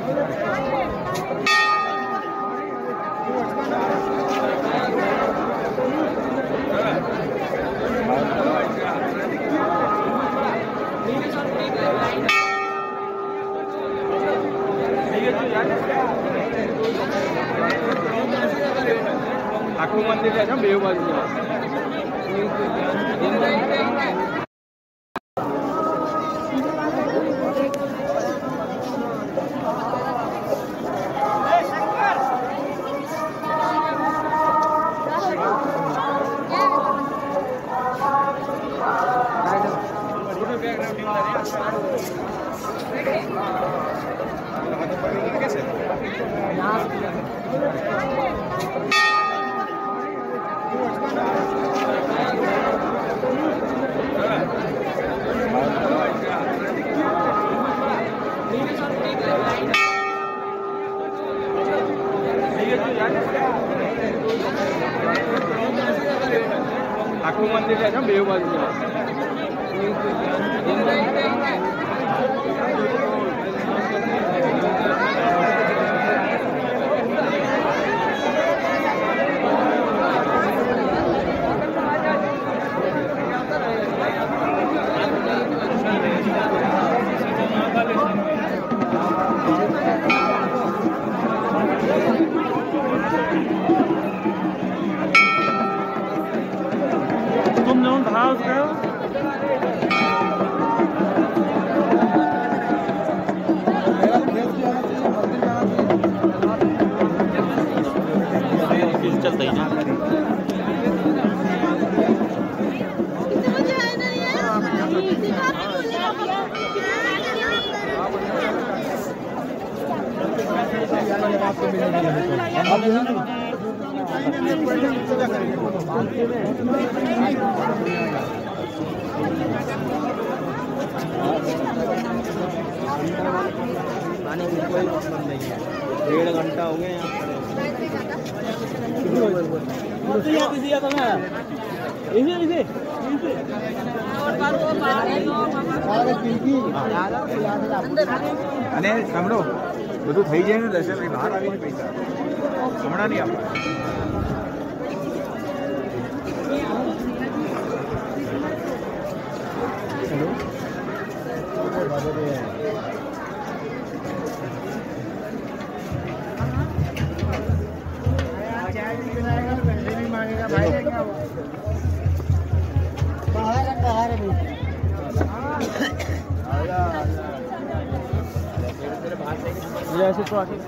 A Aku mandi lihatnya bebas. આખું મંદિર છે બે બાજુ चलता ही डेढ़ घंटा हो गया અને સાંભળો બધું થઈ જાય ને દર્શન પછી બહાર આવીને પૈસા હમણાં નહીં लगेगा भाई है क्या वो। बाहर है बाहर है ये ऐसे तो आगे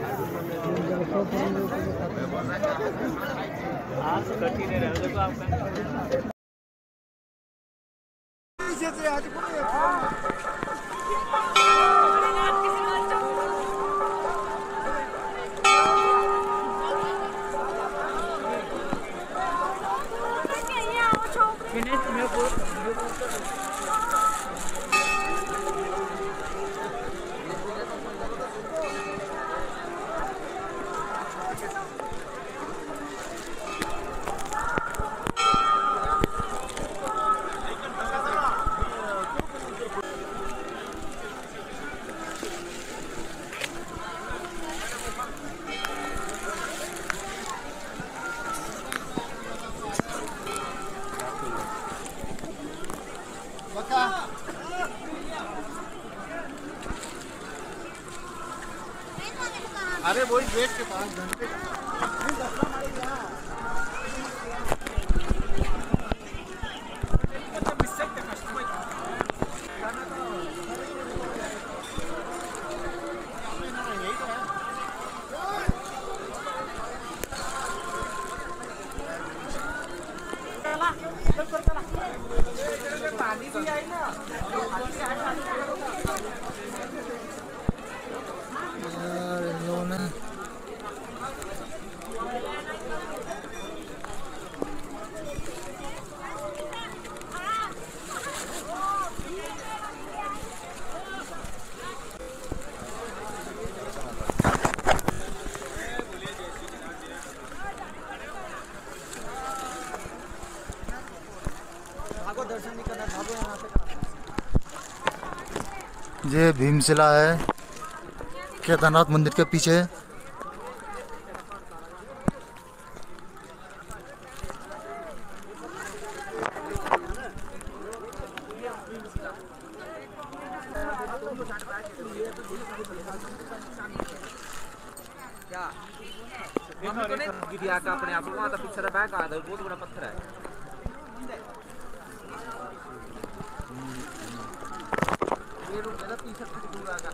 आप कटी नहीं रहे तो आपका गेट के पास घंटे ये भीमशिला है। केदारनाथ मंदिर के पीछे। है गिरिया का अपने आप बहुत बड़ा पत्थर है ये लोग मेरा पीछे से दूर आ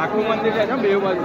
આખું મંદિર છે ને બે બાજુ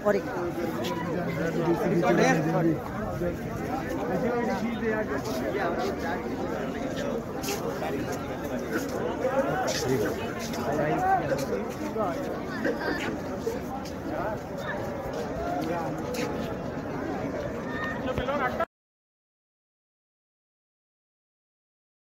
করে